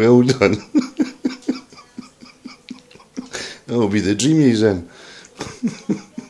Well done. that will be the dream he's in.